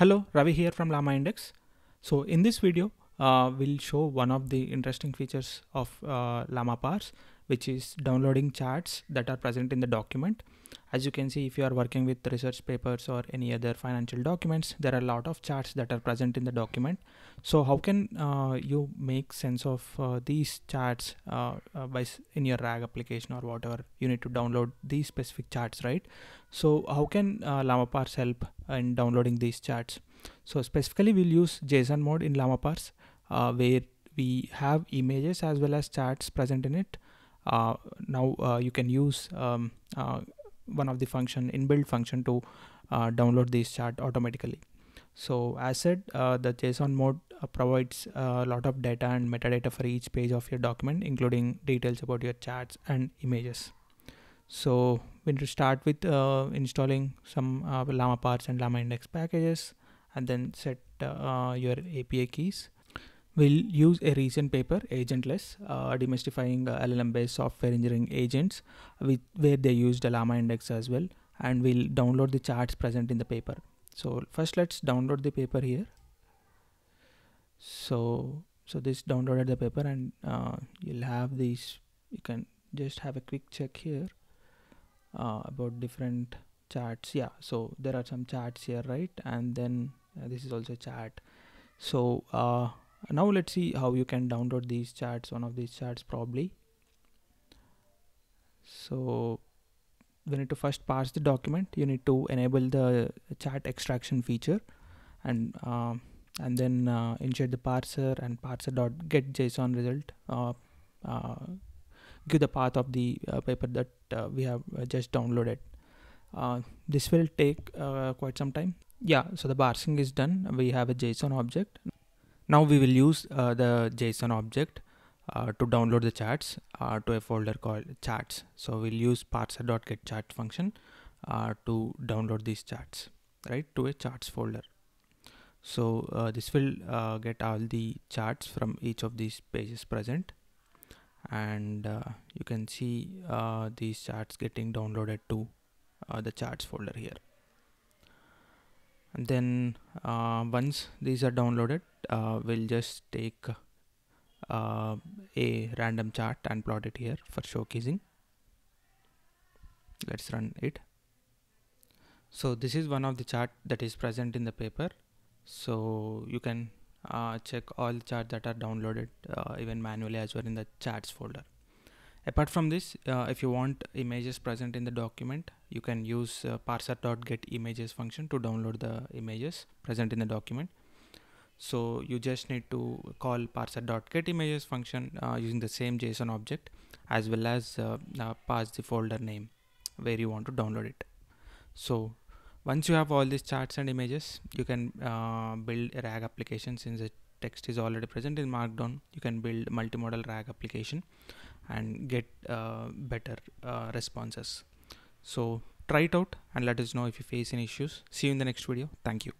Hello, Ravi here from LlamaIndex. So in this video, uh, we'll show one of the interesting features of uh, LlamaParse, which is downloading charts that are present in the document. As you can see, if you are working with research papers or any other financial documents, there are a lot of charts that are present in the document. So how can uh, you make sense of uh, these charts uh, uh, by in your RAG application or whatever? You need to download these specific charts, right? So how can uh, LlamaParse help in downloading these charts? So specifically, we'll use JSON mode in LlamaParse, uh, where we have images as well as charts present in it. Uh, now uh, you can use um, uh, one of the function inbuilt function to download this chart automatically. So as said, uh, the JSON mode uh, provides a lot of data and metadata for each page of your document, including details about your charts and images. So we need to start with uh, installing some LlamaParse and LlamaIndex packages, and then set your API keys. We'll use a recent paper, Agentless, uh, demystifying uh, LLM-based software engineering agents, with, where they used a LlamaIndex as well, and we'll download the charts present in the paper. So first, let's download the paper here. So so this downloaded the paper, and uh, you'll have these. You can just have a quick check here uh, about different charts. Yeah, so there are some charts here, right? And then uh, this is also a chart. So uh, now let's see how you can download these charts one of these charts probably. So we need to first parse the document. You need to enable the chart extraction feature and um, and then uh, insert the parser and parser dot get json result uh, uh, give the path of the uh, paper that uh, we have uh, just downloaded. This will take quite some time. Yeah so the parsing is done. We have a json object now we will use uh, the JSON object uh, to download the charts uh, to a folder called charts. So we'll use parser.getChart function uh, to download these charts, right, to a charts folder. So uh, this will uh, get all the charts from each of these pages present. And you can see these charts getting downloaded to the charts folder here and then uh, once these are downloaded uh, we'll just take uh, a random chart and plot it here for showcasing. Let's run it. So this is one of the chart that is present in the paper. So you can uh, check all the charts that are downloaded uh, even manually as well in the charts folder. Apart from this uh, if you want images present in the document you can use uh, parser.getImages function to download the images present in the document. So you just need to call parser.getImages function uh, using the same json object as well as uh, uh, pass the folder name where you want to download it. So once you have all these charts and images you can uh, build a rag application since the text is already present in markdown. You can build multimodal rag application and get uh, better responses so try it out and let us know if you face any issues. See you in the next video. Thank you